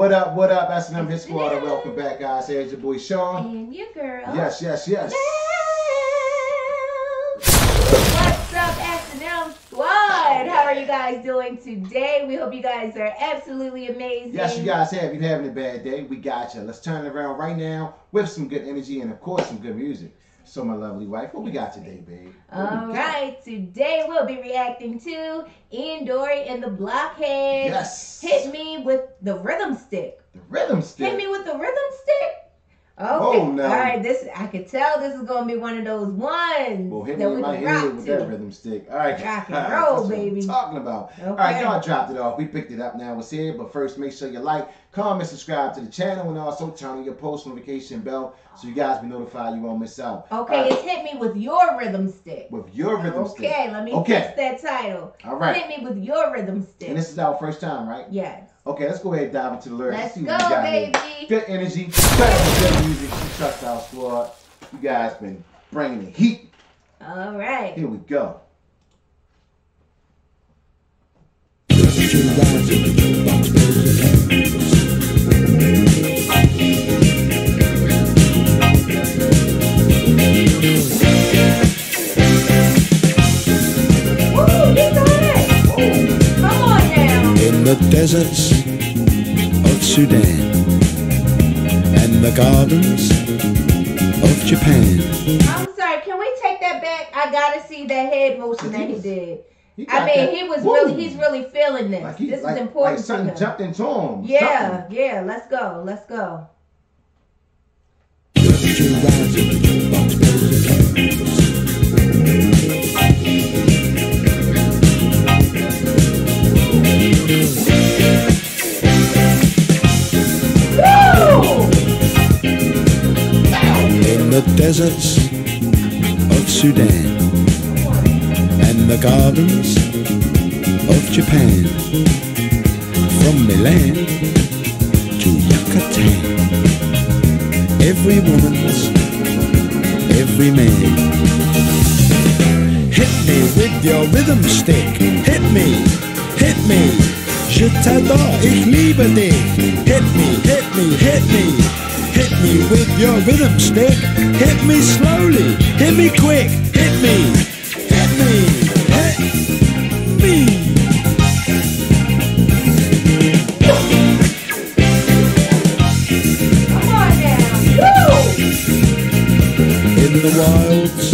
What up, what up, S&M Hit Squad, and welcome back, guys. Here's your boy Shawn. And your girl. Yes, yes, yes. What's up, S&M Squad? How are you guys doing today? We hope you guys are absolutely amazing. Yes, you guys have. You're having a bad day. We got you. Let's turn it around right now with some good energy and, of course, some good music. So, my lovely wife, what we got today, babe? What All right, today we'll be reacting to Ian Dury and the Blockheads. Yes. Hit me with the rhythm stick. The rhythm stick. Hit me with the rhythm stick. Okay. Whoa, now. All right. This I could tell this is gonna be one of those ones Well, hit me that in we my head with to. that rhythm stick. All right, Rock and roll, that's what baby. I'm talking about. Okay. All right, y'all dropped it off. We picked it up now. It's here. But first, make sure you like, comment, subscribe to the channel, and also turn on your post notification bell so you guys be notified you won't miss out. Okay, right, it's hit me with your rhythm stick. with your rhythm okay, stick. Okay, let me Okay. fix that title. All right. Hit me with your rhythm stick. And this is our first time, right? yes. Okay, let's go ahead and dive into the lyrics. Let's see go, what we got here. baby. Good energy, good music. Trust our squad. You guys been bringing the heat. All right. Here we go. Japan. I'm sorry. Can we take that back? I gotta see that head motion that he did. He I mean, that- he was Woo. really, he's really feeling this. like he, this like, is important like to something him. jumped into him. Yeah, yeah. Let's go. Let's go. Deserts of Sudan and the gardens of Japan. From Milan to Yucatan. Every woman's, every man. Hit me with your rhythm stick. Hit me, hit me. Je t'adore, ich liebe dich. Hit me, hit me, hit me. Hit me with your rhythm stick. Hit me slowly, hit me quick. Hit me, hit me, hit me. Come on now. In the wilds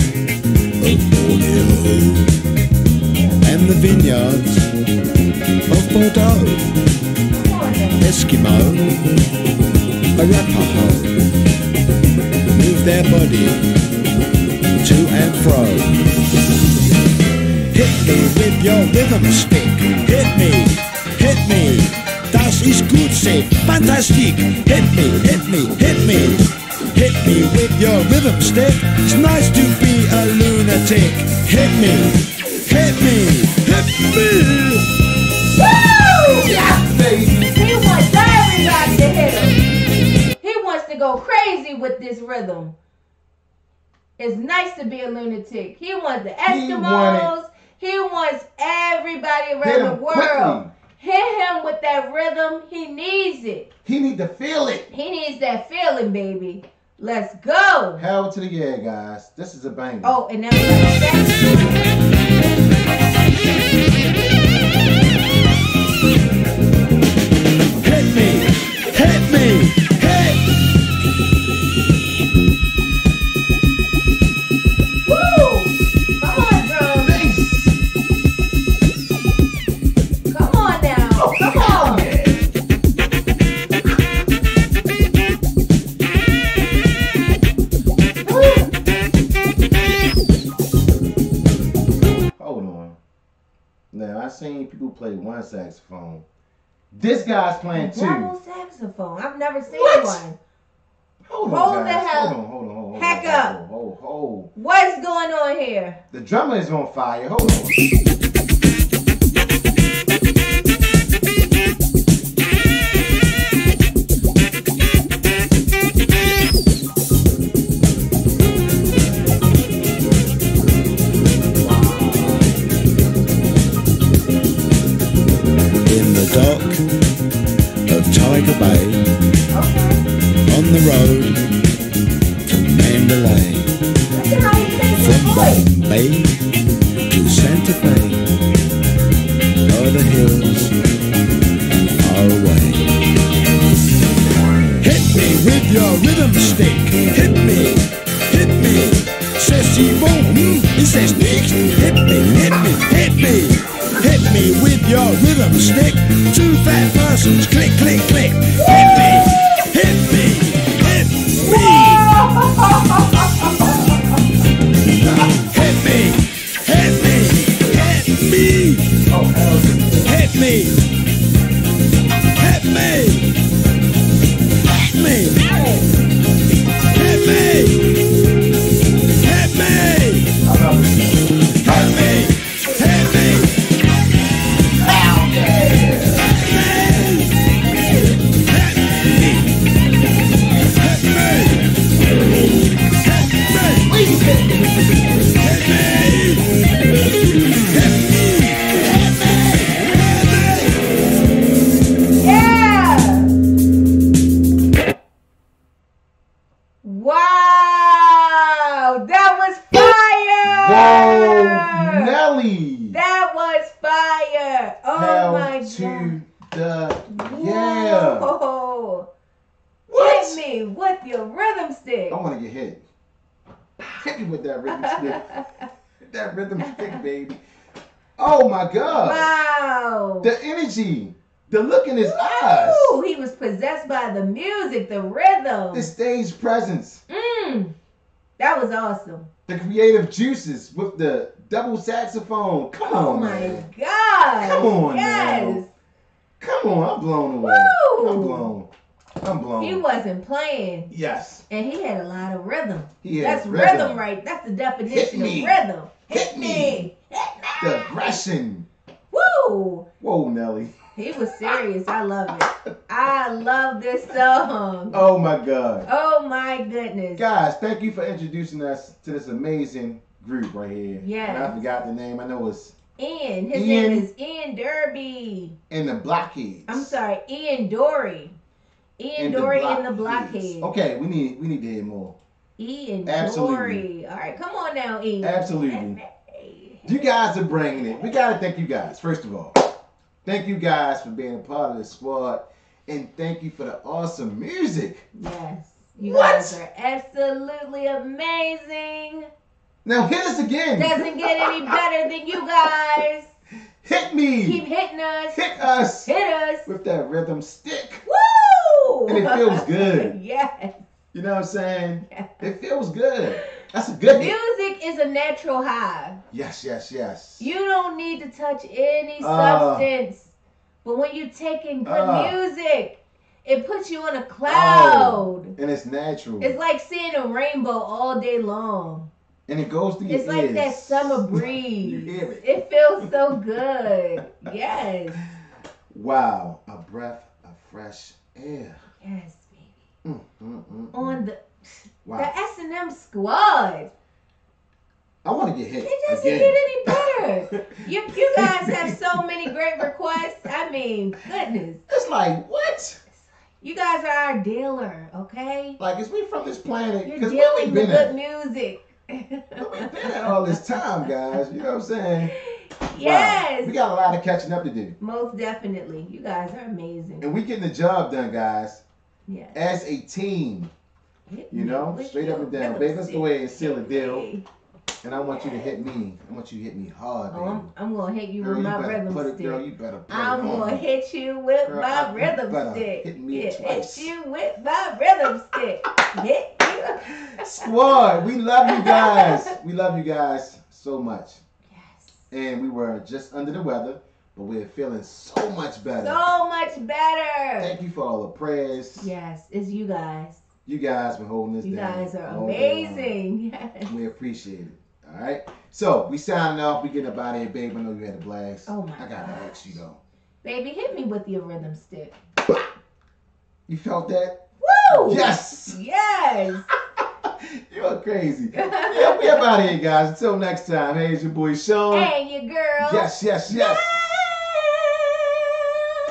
of Borneo and the vineyards of Bordeaux, Come on now. Eskimo, move their body to and fro. Hit me with your rhythm stick, hit me, hit me. Das ist gut, say fantastic. Hit me, hit me, hit me. Hit me with your rhythm stick. It's nice to be a lunatic. Hit me, hit me, hit me. Woo! Yeah. Baby. He wants everybody to hit him. He to go crazy with this rhythm. It's nice to be a lunatic. He wants the He Eskimos. wanted- He wants everybody around the world. quickly. Hit him with that rhythm. He needs it. He need to feel it. He needs that feeling, baby. Let's go. Hell to the yeah, guys. This is a banger. Oh, and now seen people play one saxophone. This guy's playing two. Double saxophone. I've never seen What? one. Hold Hold on, the guys. hell- Hold on, hold on, hold on. Heck hold up. Hold, hold, hold. What's going on here? The drummer is on fire. Hold on. On the road to Mandalay. From. Bombay to Santa Fe, o'er the hills and far away. Hit me with your rhythm stick. Hit me, hit me. Says he won't, hmm, he says That was fire. Oh Hell my to god. the yeah. Whoa. What? Hit me with your rhythm stick. I want to get hit. Hit me with that rhythm stick. that rhythm stick, baby. Oh my God. wow. The energy, the look in his eyes, Ooh, he was possessed by the music, the rhythm. the stage presence, Mm, that was awesome. the creative juices with the double saxophone. Come on. Oh on, my man. god. Come on yes. now. Come on, I'm blown away. Woo. I'm blown. I'm blown. He wasn't playing. yes. And he had a lot of rhythm. He had That's rhythm. rhythm. right. That's the definition of rhythm. Hit me. Hit The me. aggression. Woo! Whoa, Nelly. He was serious. I love it. I love this song. Oh my God. Oh my goodness. Guys, thank you for introducing us to this amazing group right here. Yeah. And I forgot the name. I know it's Ian. His Ian. name is Ian Derby. in the Blockheads. I'm sorry, Ian Dury. Ian In Dury the in the Blockheads. Okay, we need we need to hear more. Ian Absolutely. Dury. All right, come on now, Ian. Absolutely. You guys are bringing it. We gotta thank you guys, first of all. Thank you guys for being a part of the squad. And thank you for the awesome music. Yes. You What? guys are absolutely amazing. Now hit us again. Doesn't get any better than you guys. hit me. Keep hitting us. hit us Hit us. with that rhythm stick. Woo! And it feels good. yes. You know what I'm saying? Yes. It feels good. That's a good. Music is a natural high. Yes, yes, yes. You don't need to touch any Ah. substance. But when you're taking good Ah. music, it puts you on a cloud. and it's natural. It's like seeing a rainbow all day long. and it goes through your It's like ears. that summer breeze. you hear it. It feels so good. Yes. Wow, a breath of fresh air. Yes, baby. Mm, mm, mm, mm. On the wow. the S and M squad. I want to get hit It doesn't again. get any better. You you guys have so many great requests. I mean, goodness. it's like what? You guys are our dealer, okay? Like is we from this planet? You're Because where we dealing been with at? good music. Where we been at all this time, guys? You know what I'm saying? Wow. yes. We got a lot of catching up to do, Most definitely. You guys are amazing. and we getting the job done, guys, Yes. as a team. You know, straight up and down, rhythm baby. Let's stick. go ahead and seal the deal. And I want you to hit me. I want you to hit me hard, oh, baby. Oh, I'm, I'm gonna hit you Girl, with my rhythm put it, stick. girl. You better put I'm it on. gonna hit you with Girl, my I- rhythm stick. hit me Yeah, twice. hit you with my rhythm stick. hit you. Squad, we love you guys. We love you guys so much. Yes. And we were just under the weather, but we're feeling so much better. So much better. Thank you for all the prayers. Yes, it's you guys. You guys been holding this You down. guys are all day long. amazing. Yes. We appreciate it. All right. So we signing off. We getting up out of here, babe. I know you had a blast. Oh my I gotta gosh. ask you though. Baby, hit me with your rhythm stick. You felt that? Woo! Yes. Yes. You're crazy. yeah, we up out of here, guys. Until next time. Hey, it's your boy Shawn. Hey, your girl. Yes, yes, yes.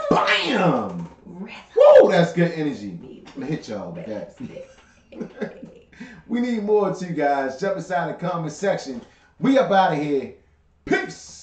Bam. Rhythm. That's good energy. Hit y'all with that. we need more too, guys. Jump inside the comment section. We up out of here. Peace.